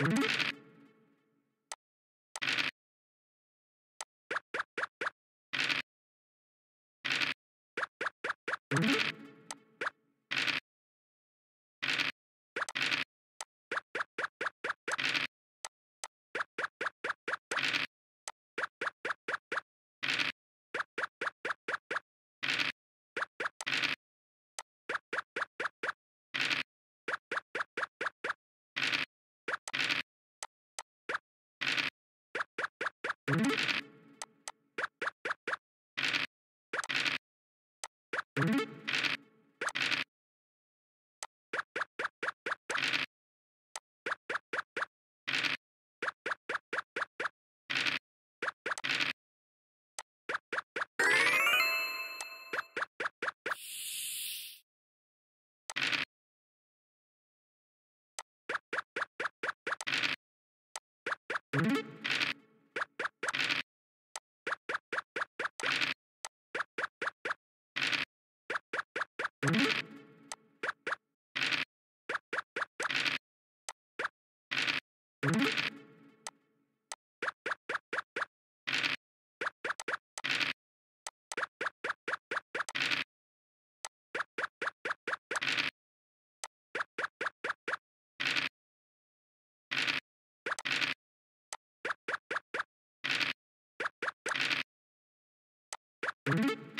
you you Mm-hmm.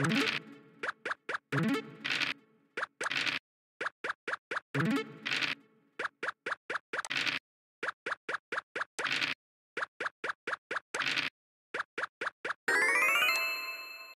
Mm-hmm.